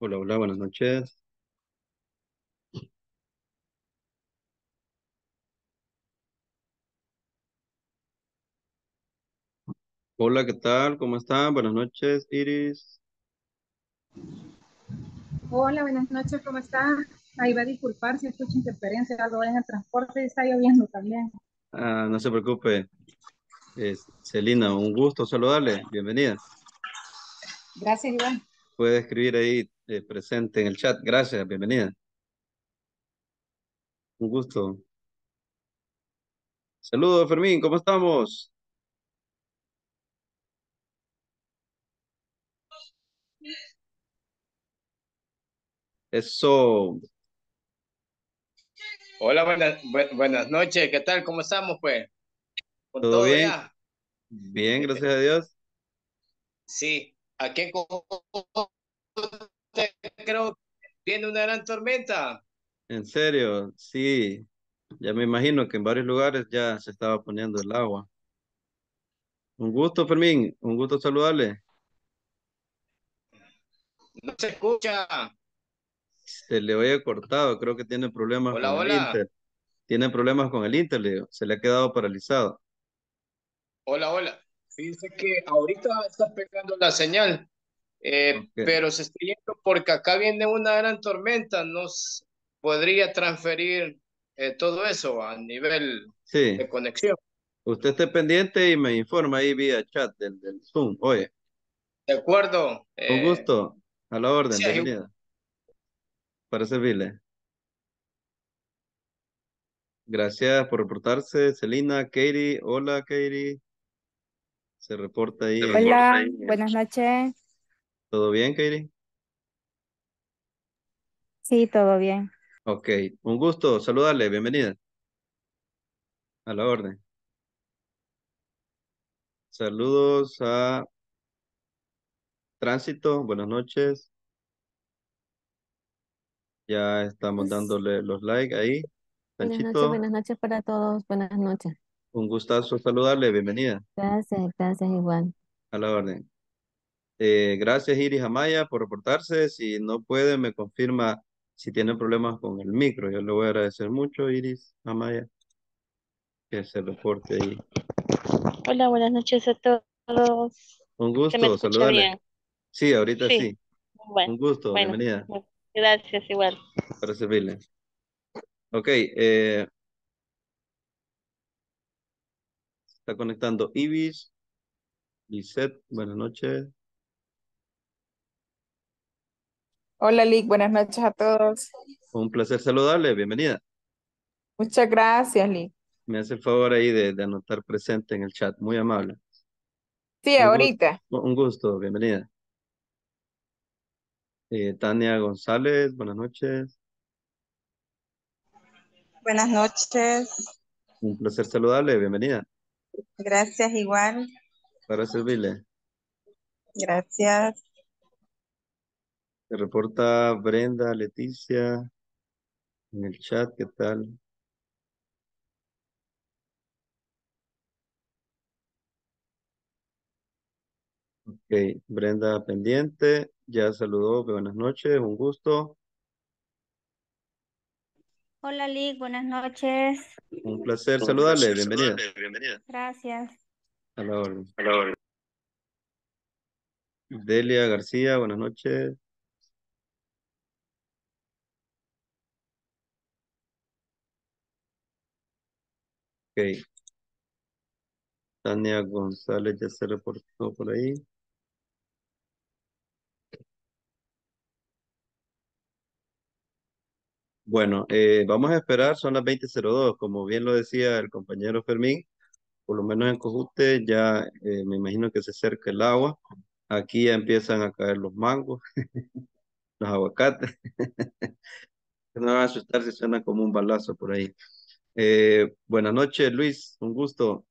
Hola, hola, buenas noches. Hola, ¿qué tal? ¿Cómo están? Buenas noches, Iris. Hola, buenas noches, ¿cómo está? Ahí va a disculpar si escucha interferencia, algo en el transporte y está lloviendo también. Ah, no se preocupe. Es Celina, un gusto saludarle. Bienvenida. Gracias, Iván. Puede escribir ahí eh, presente en el chat. Gracias, bienvenida. Un gusto. Saludos, Fermín, ¿cómo estamos? Eso, Hola, buenas, bu- buenas noches, ¿qué tal? ¿Cómo estamos, pues? ¿Con ¿todo todo bien? ya? Bien, gracias a Dios. Sí, aquí en Creo que viene una gran tormenta. En serio, sí. Ya me imagino que en varios lugares ya se estaba poniendo el agua. Un gusto, Fermín. Un gusto saludarle. No se escucha. Se le oye cortado, creo que tiene problemas Hola, con el Inter. Tiene problemas con el Inter, le digo. Se le ha quedado paralizado. hola, hola. Fíjense que ahorita está pegando la señal, eh, pero se está yendo porque acá viene una gran tormenta. Nos podría transferir eh, todo eso a nivel Sí, de conexión. usted esté pendiente y me informa ahí vía chat del, del Zoom. Oye, ¿De acuerdo? un Eh, gusto. A la orden, sí, bienvenida. Para servirle. Gracias por reportarse. Celina, Katie. Hola, Katie. Se reporta ahí. Hola, buenas noches. ¿Todo bien, Katie? Sí, todo bien. Ok, un gusto saludarle. Bienvenida. A la orden. Saludos a Tránsito. Buenas noches. Ya estamos Pues, dándole los likes ahí. Buenas noches, buenas noches para todos. Buenas noches. un gustazo saludarle. Bienvenida. Gracias, gracias igual. A la orden. Eh, gracias Iris Amaya por reportarse. Si no puede, me confirma si tiene problemas con el micro. Yo le voy a agradecer mucho, Iris Amaya, que se reporte ahí. Hola, buenas noches a todos. Un ¿Se me gusto saludarle. Sí, ahorita Sí. sí. Bueno, Un gusto, bueno, bienvenida. bueno, gracias igual. Para servirle. Ok, eh, está conectando Ibis. Lisette, buenas noches. Hola, Lick, buenas noches a todos. Un placer saludarle. Bienvenida. Muchas gracias, Lick. Me hace el favor ahí de, de anotar presente en el chat. Muy amable. Sí, Un gusto, ahorita. un gusto, bienvenida. Eh, Tania González, buenas noches. Buenas noches, Un placer saludarle, bienvenida. gracias igual, Para servirle. gracias. Se reporta Brenda, Leticia en el chat, ¿qué tal? Ok, Brenda pendiente, ya saludó, buenas noches, un gusto, Hola, Lick, buenas noches. un placer saludarle, bienvenida. Gracias. A la orden. Delia García, buenas noches. Tania González ya se reportó por ahí. Bueno, eh, vamos a esperar, son las 20.02, como bien lo decía el compañero Fermín, por lo menos en Cojute ya eh, me imagino que se acerca el agua. Aquí ya empiezan a caer los mangos, los aguacates. No van a asustar si suena como un balazo por ahí. Eh, buenas noches, Luis, un gusto.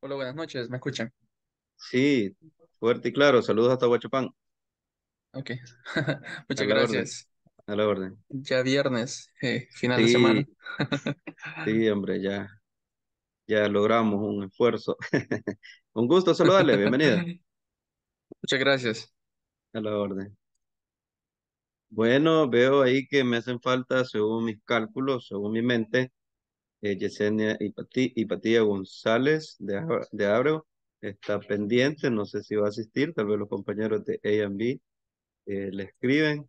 Hola, buenas noches, ¿me escuchan? Sí, fuerte y claro, saludos hasta Huachapán. Ok, A muchas orden, gracias. a la orden. Ya viernes, eh, final de semana. Sí, sí, hombre, ya, ya logramos un esfuerzo. Un gusto saludarle, bienvenida. Muchas gracias. A la orden. Bueno, veo ahí que me hacen falta, según mis cálculos, según mi mente, eh, Yesenia Ipati- Hipatía González de, de Abreu está pendiente, no sé si va a asistir, tal vez los compañeros de A&B eh, le escriben.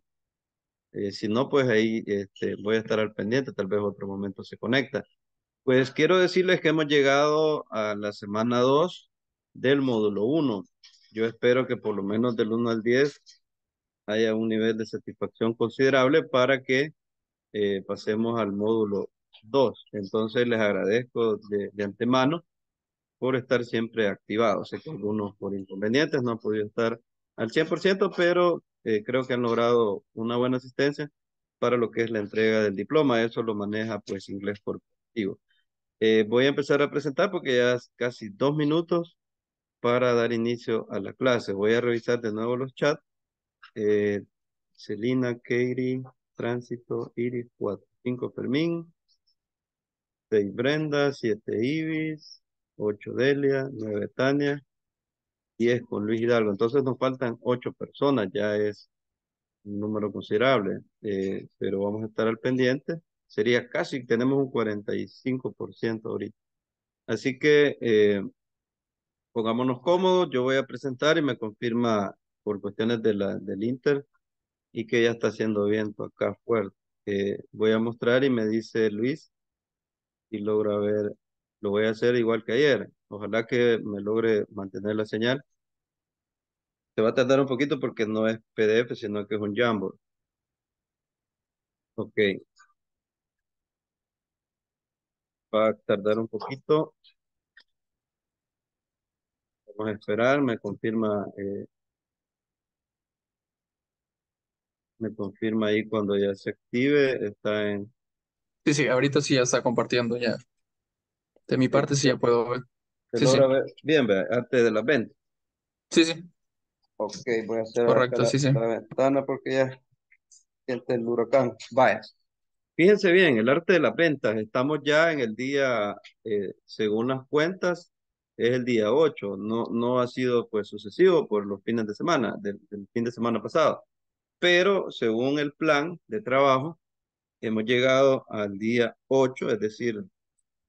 Eh, si no, pues ahí este, voy a estar al pendiente, tal vez otro momento se conecta. Pues quiero decirles que hemos llegado a la semana 2 del módulo 1. Yo espero que por lo menos del 1 al 10 haya un nivel de satisfacción considerable para que eh, pasemos al módulo 2. Entonces les agradezco de, de antemano por estar siempre activados. Sé que algunos por inconvenientes no han podido estar al 100%, pero eh, creo que han logrado una buena asistencia para lo que es la entrega del diploma. Eso lo maneja pues inglés corporativo. Eh, voy a empezar a presentar porque ya es casi dos minutos para dar inicio a la clase. Voy a revisar de nuevo los chats. Eh, Celina, Katie, Tránsito, Iris, 4, 5 Fermín, 6 Brenda, 7 Ibis, 8 Delia, 9 Tania, 10 con Luis Hidalgo. Entonces nos faltan 8 personas, ya es un número considerable, eh, pero vamos a estar al pendiente. Sería casi, tenemos un 45% ahorita. Así que eh, pongámonos cómodos, yo voy a presentar y me confirma por cuestiones de la, del Inter y que ya está haciendo viento acá fuerte. Eh, voy a mostrar y me dice Luis y logra ver, lo voy a hacer igual que ayer. Ojalá que me logre mantener la señal. Se va a tardar un poquito porque no es PDF, sino que es un Jamboard. Ok. Va a tardar un poquito. Vamos a esperar, me confirma, eh, me confirma ahí cuando ya se active, está en... Sí, sí, ahorita sí ya está compartiendo ya. De mi parte sí ya puedo ver. ¿Se Sí, sí. ver? Bien, ve, antes de las ventas. Sí, sí, Ok, voy a hacer Correcto, la, sí, sí. la ventana porque ya siente el huracán. Vaya. Fíjense bien, el arte de las ventas, estamos ya en el día, eh, según las cuentas, es el día 8, no, no ha sido pues sucesivo por los fines de semana, del, del fin de semana pasado, pero según el plan de trabajo, hemos llegado al día 8, es decir,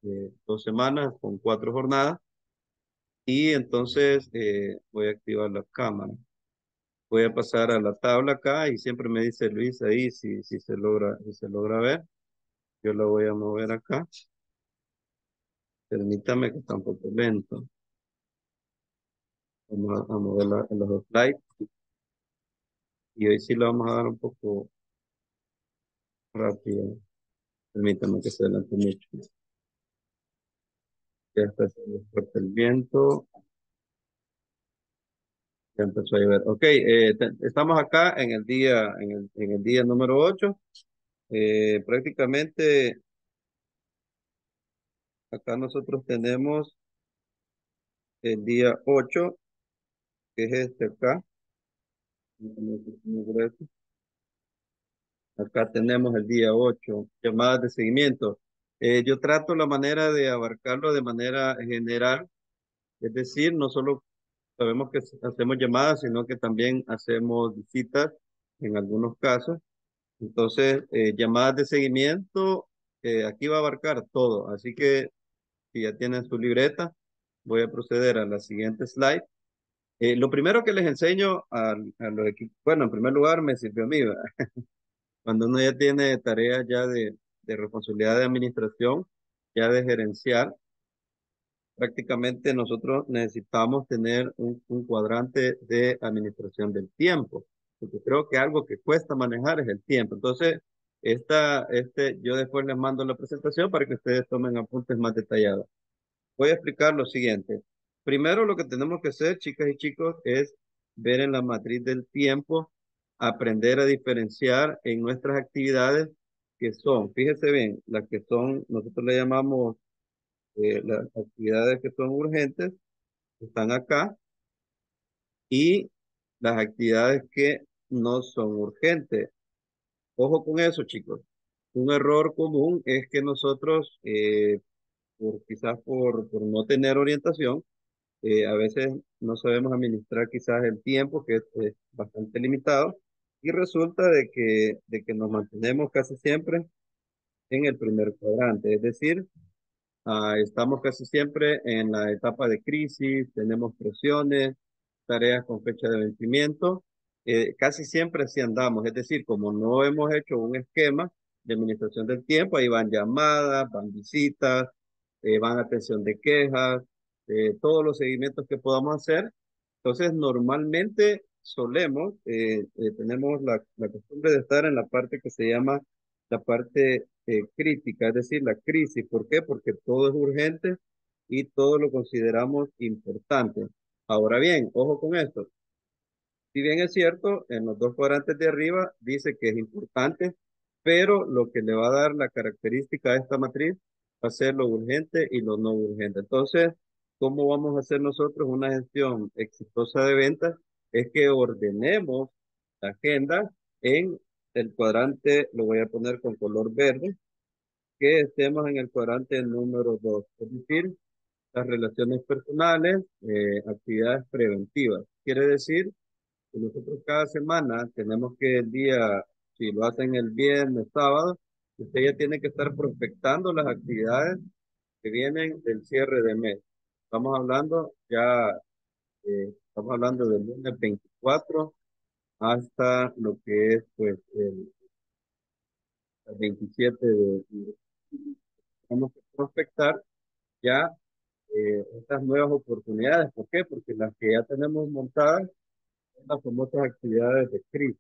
eh, dos semanas con cuatro jornadas, y entonces eh, voy a activar la cámara. Voy a pasar a la tabla acá y siempre me dice Luis ahí si, si se logra, si se logra ver. Yo la voy a mover acá. Permítame que está un poco lento. Vamos a, mover la- los slides. Y hoy sí la vamos a dar un poco rápido. Permítame que se adelante mucho. Ya está haciendo fuerte el viento. Ya empezó a llover. Ok, eh, estamos acá en el día, en el, en el día número 8. Eh, prácticamente acá nosotros tenemos el día 8, que es este acá. Acá tenemos el día 8, llamadas de seguimiento. Eh, yo trato la manera de abarcarlo de manera general, es decir, no solo sabemos que hacemos llamadas, sino que también hacemos visitas en algunos casos. Entonces, eh, llamadas de seguimiento, eh, aquí va a abarcar todo. Así que si ya tienen su libreta, voy a proceder a la siguiente slide. Eh, lo primero que les enseño a, los equipos, bueno, en primer lugar me sirvió a mí, cuando uno ya tiene tareas ya de, de responsabilidad de administración, ya de gerenciar, prácticamente nosotros necesitamos tener un, un cuadrante de administración del tiempo, porque creo que algo que cuesta manejar es el tiempo. Entonces, esta, este, yo después les mando la presentación para que ustedes tomen apuntes más detallados. Voy a explicar lo siguiente. Primero lo que tenemos que hacer, chicas y chicos, es ver en la matriz del tiempo, aprender a diferenciar en nuestras actividades que son, fíjese bien, las que son, nosotros le llamamos eh, las actividades que son urgentes, están acá, y las actividades que no son urgentes. Ojo con eso, chicos. Un error común es que nosotros, eh, por, quizás por, por no tener orientación, eh, a veces no sabemos administrar quizás el tiempo, que es, es bastante limitado, y resulta de que, de que nos mantenemos casi siempre en el primer cuadrante, es decir, ah, estamos casi siempre en la etapa de crisis, tenemos presiones, tareas con fecha de vencimiento, eh, casi siempre así andamos, es decir, como no hemos hecho un esquema de administración del tiempo, ahí van llamadas, van visitas, eh, van atención de quejas, eh, todos los seguimientos que podamos hacer. Entonces, normalmente solemos, eh, eh, tenemos la, la, costumbre de estar en la parte que se llama la parte eh, crítica, es decir, la crisis. ¿Por qué? Porque todo es urgente y todo lo consideramos importante. Ahora bien, ojo con esto. Si bien es cierto, en los dos cuadrantes de arriba dice que es importante, pero lo que le va a dar la característica a esta matriz va a ser lo urgente y lo no urgente. Entonces, ¿cómo vamos a hacer nosotros una gestión exitosa de ventas? Es que ordenemos la agenda en el cuadrante, lo voy a poner con color verde, que estemos en el cuadrante número 2, es decir, las relaciones personales, eh, actividades preventivas. Quiere decir que nosotros cada semana tenemos que el día, si lo hacen el viernes, sábado, usted ya tiene que estar prospectando las actividades que vienen del cierre de mes. Estamos hablando ya, eh, estamos hablando del lunes 24 hasta lo que es pues el, el 27 de, tenemos que prospectar ya eh, estas nuevas oportunidades. ¿Por qué? Porque las que ya tenemos montadas son las famosas actividades de crisis,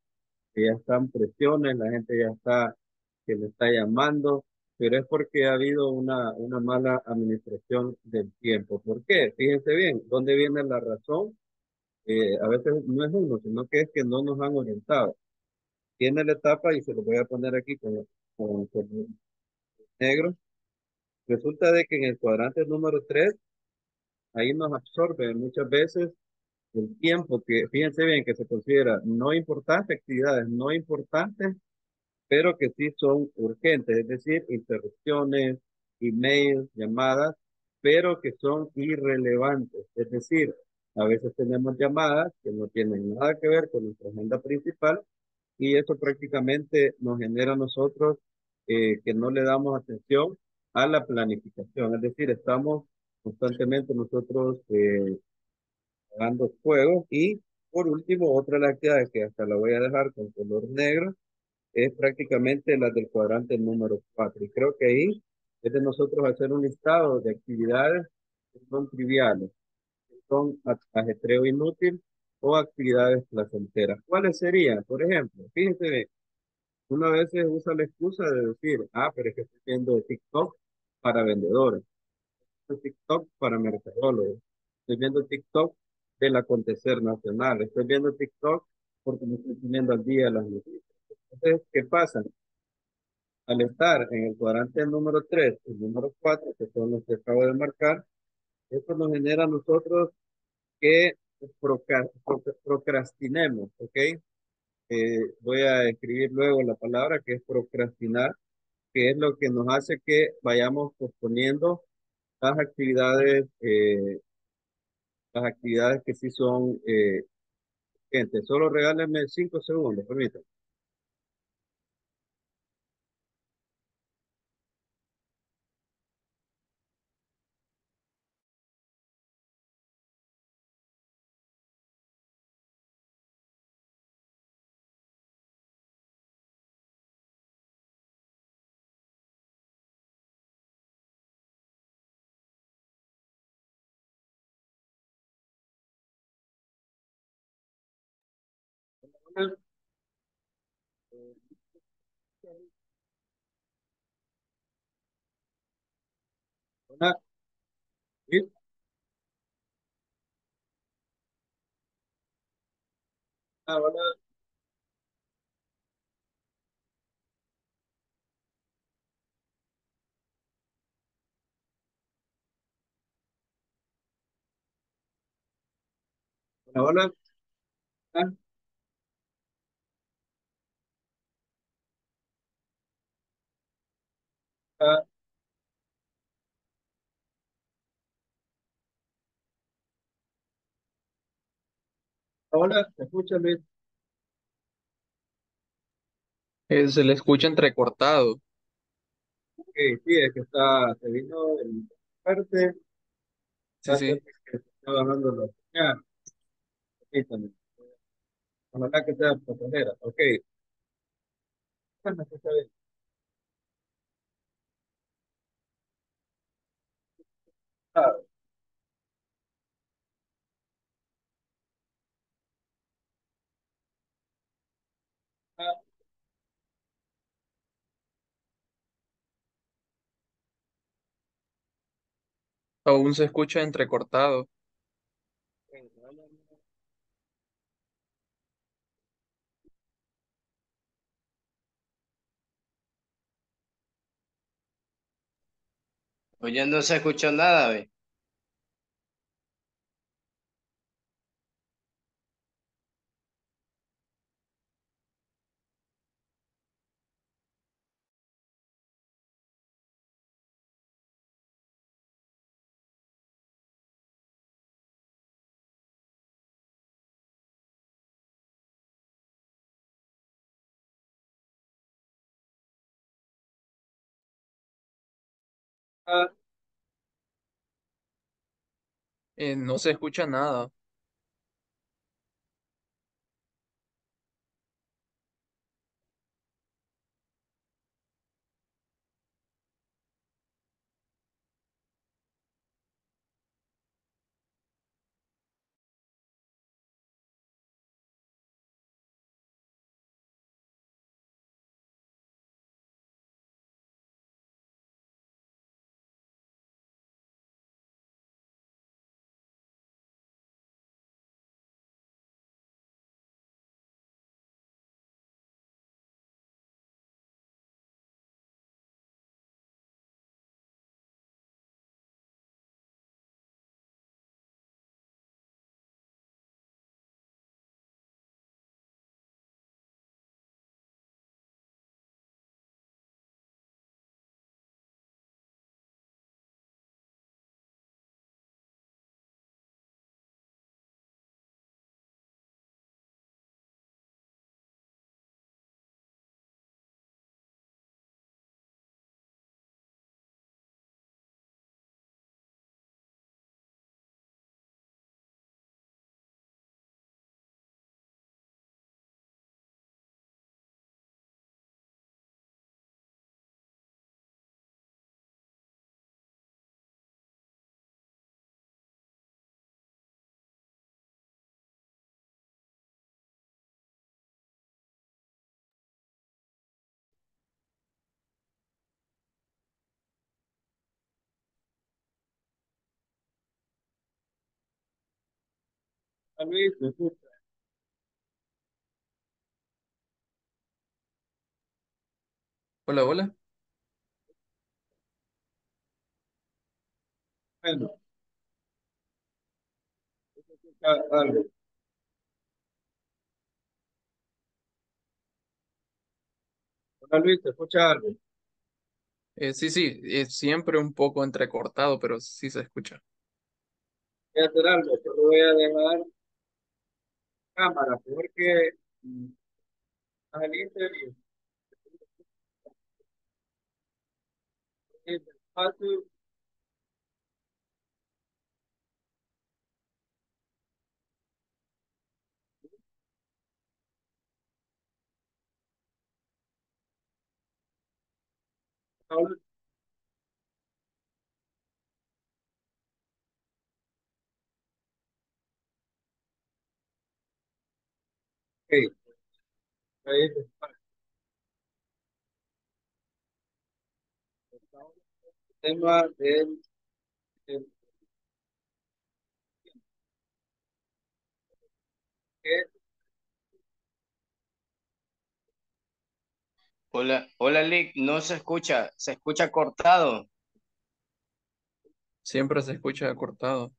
que ya están presiones, la gente ya está, que le está llamando, pero es porque ha habido una, una mala administración del tiempo. ¿Por qué? Fíjense bien, ¿dónde viene la razón? Eh, a veces no es uno, sino que es que no nos han orientado. Tiene la etapa, y se lo voy a poner aquí con, con, con negro, Resulta de que en el cuadrante número 3, ahí nos absorbe muchas veces el tiempo que, fíjense bien, que se considera no importante, actividades no importantes, pero que sí son urgentes, es decir, interrupciones, emails, llamadas, pero que son irrelevantes. Es decir, a veces tenemos llamadas que no tienen nada que ver con nuestra agenda principal y eso prácticamente nos genera a nosotros eh, que no le damos atención a la planificación. Es decir, estamos constantemente nosotros eh, dando fuego y por último, otra de las actividades que hasta la voy a dejar con color negro es prácticamente la del cuadrante número 4. Y creo que ahí es de nosotros hacer un listado de actividades que son triviales, que son ajetreo inútil o actividades placenteras. ¿Cuáles serían? Por ejemplo, fíjense una vez usa la excusa de decir, ah, pero es que estoy viendo TikTok para vendedores, estoy TikTok para mercadólogos, estoy viendo TikTok del acontecer nacional, estoy viendo TikTok porque me estoy poniendo al día las noticias. Entonces, ¿qué pasa? Al estar en el cuadrante número 3 y número 4, que son los que acabo de marcar, esto nos genera a nosotros que procrastinemos, ¿ok? Eh, voy a escribir luego la palabra que es procrastinar, que es lo que nos hace que vayamos posponiendo las actividades, eh, las actividades que sí son eh, gente. Solo regálenme cinco segundos, permítanme. Hola. ¿Sí? Ah, hola. Hola, hola. Ah, hola, ¿se escucha Luis? Eh, se le escucha entrecortado. Ok, sí, es que está, se vino el fuerte, Sí, sí. que se está bajando la señal. Permítame. Ojalá que sea pasajera. Ok. Bueno, está bien. Ah, Aún se escucha entrecortado. Pues ya no se escuchó nada, ve. Ah, Eh, no se escucha nada. Luis. Hola, hola. Bueno, ¿se escucha algo? Hola Luis, ¿se escucha algo? Eh, sí, sí, es siempre un poco entrecortado, pero sí se escucha. Voy a hacer algo, solo voy a dejar cámara porque mm, al interior el espacio ahora, Hola, hola, Lick, no se escucha, se escucha cortado. Siempre se escucha cortado.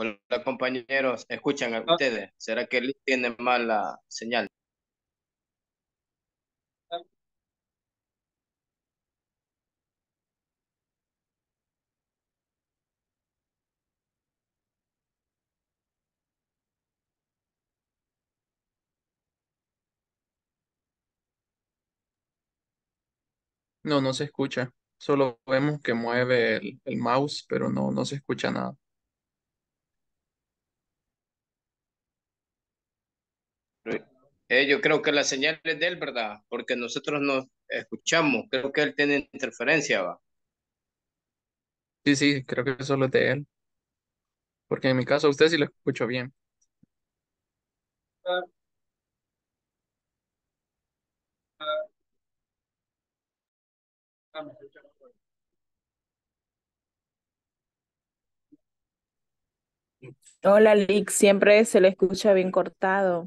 Hola compañeros, ¿escuchan a ustedes? ¿Será que Lick tiene mala señal? No, no se escucha. Solo vemos que mueve el, el mouse, pero no, no se escucha nada. Eh, yo creo que la señal es de él, ¿verdad? Porque nosotros nos escuchamos. Creo que él tiene interferencia, ¿va? Sí, sí, creo que solo es de él. Porque en mi caso a usted sí lo escucho bien. Hola, Lick, siempre se le escucha bien cortado.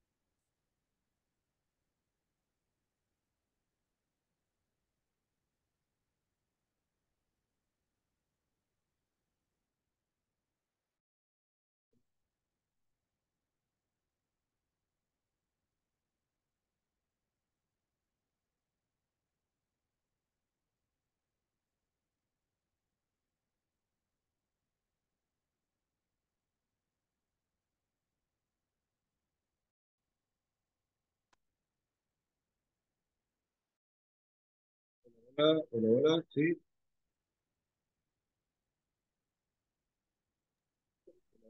Hola, hola, hola, sí.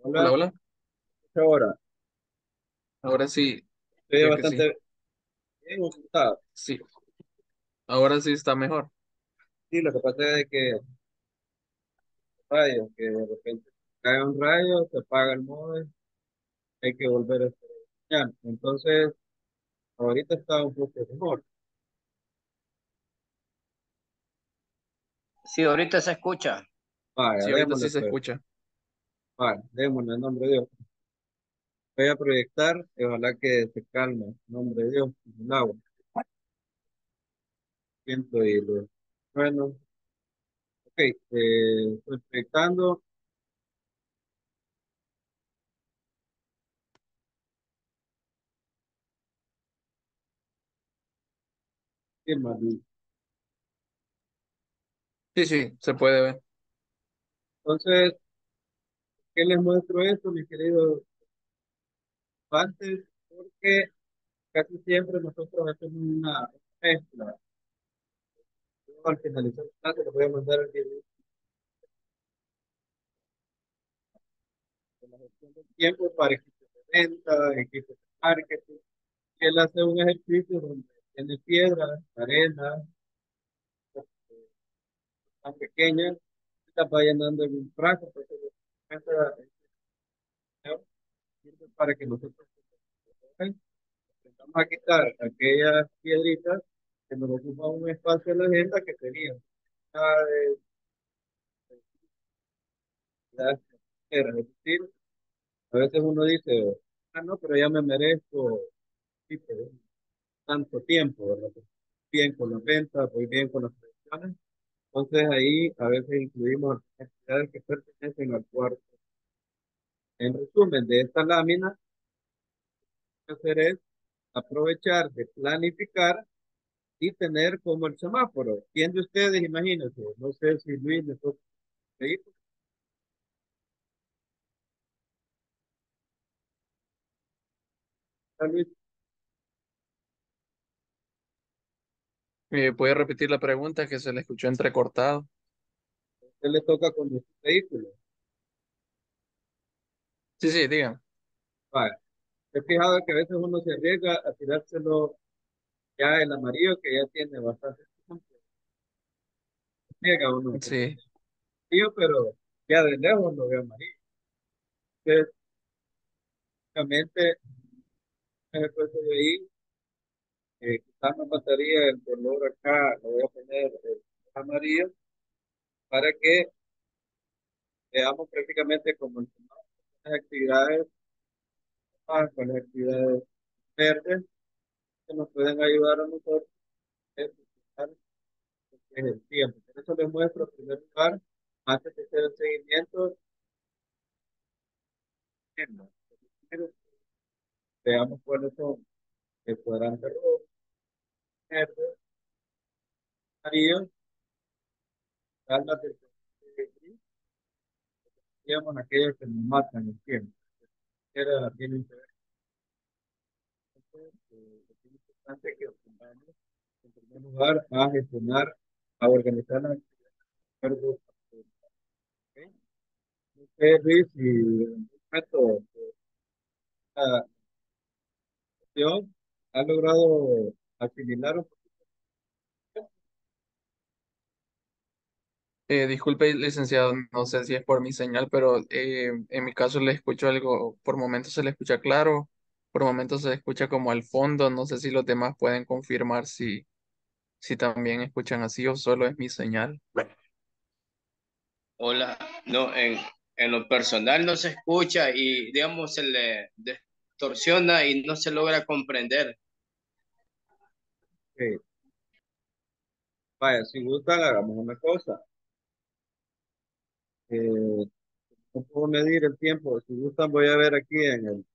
Hola, Hola, hola. ahora. Ahora sí, Estoy creo que sí. bastante bien ocupado. Sí, ahora sí está mejor. Sí, lo que pasa es que rayos, que de repente cae un rayo, se apaga el móvil, hay que volver a estudiar. Entonces, ahorita está un poco mejor. Sí, ahorita se escucha. Vaya, Sí, ahorita sí se pues. escucha. Vaya, démosle en nombre de Dios. Voy a proyectar y ojalá que se calme. En nombre de Dios, en el agua. Siento y lo- Bueno, ok, eh, estoy proyectando. Firma, Luis. Sí, sí, se puede ver. Entonces, ¿qué les muestro esto, mis queridos padres? Porque casi siempre nosotros hacemos una mezcla. Yo, al finalizar la clase, les voy a mandar el video de la gestión del tiempo para equipos de venta, equipos de marketing. Él hace un ejercicio donde tiene piedras, arena, tan pequeñas, y las va llenando en un frasco. Sirve para que nosotros vamos a quitar aquellas piedritas que nos ocupan un espacio en la agenda que tenían. Ah, de- Es decir, a veces uno dice, ah, no, pero ya me merezco tanto tiempo, bien con las ventas, voy bien con las presiones. Entonces ahí a veces incluimos actividades que pertenecen al cuarto. En resumen, de esta lámina, lo que hacer es aprovechar de planificar y tener como el semáforo. ¿Quién de ustedes, imagínense, no sé si Luis le toca Luis, Eh, ¿puede repetir la pregunta que se le escuchó entrecortado? usted le toca conducir vehículo. Sí, sí, diga. Vale. He fijado que a veces uno se arriesga a tirárselo ya el amarillo que ya tiene bastante. Llega uno, Sí, amarillo, pero ya de lejos lo veo amarillo. Entonces, básicamente, me he puesto de ahí, eh, quizás me mataría el color acá, lo voy a poner el amarillo, para que veamos prácticamente como las actividades, ah, con las actividades verdes que nos pueden ayudar a nosotros a es el tiempo. Por eso les muestro en primer lugar, antes de hacer el seguimiento, veamos cuáles son el cuadrante rojo, verde, amarillo, almas del digamos aquellos que nos matan el tiempo. Era, tienen que ver. Entonces, eh, es importante que aprendamos, en primer lugar, a gestionar, a organizar las actividades de acuerdo. No sé, Luis, si en momento la acción ha logrado asimilar un poquito. Eh, disculpe, licenciado, no sé si es por mi señal, pero eh, en mi caso le escucho algo, por momentos se le escucha claro, por momentos se escucha como al fondo, no sé si los demás pueden confirmar si, si también escuchan así o solo es mi señal. Hola, no, en, en lo personal no se escucha y digamos se le distorsiona y no se logra comprender. Vaya, si gustan, hagamos una cosa. Eh, no puedo medir el tiempo. Si gustan, voy a ver aquí en el,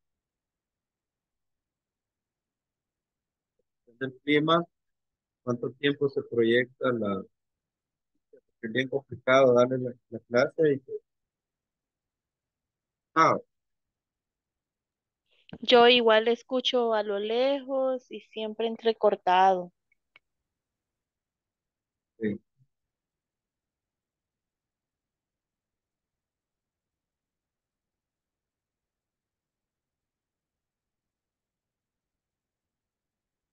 en el clima cuánto tiempo se proyecta la. Es bien complicado darle la, la clase y que. Ah, Yo igual escucho a lo lejos y siempre entrecortado.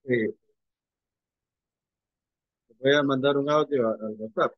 Sí. Voy a mandar un audio al WhatsApp.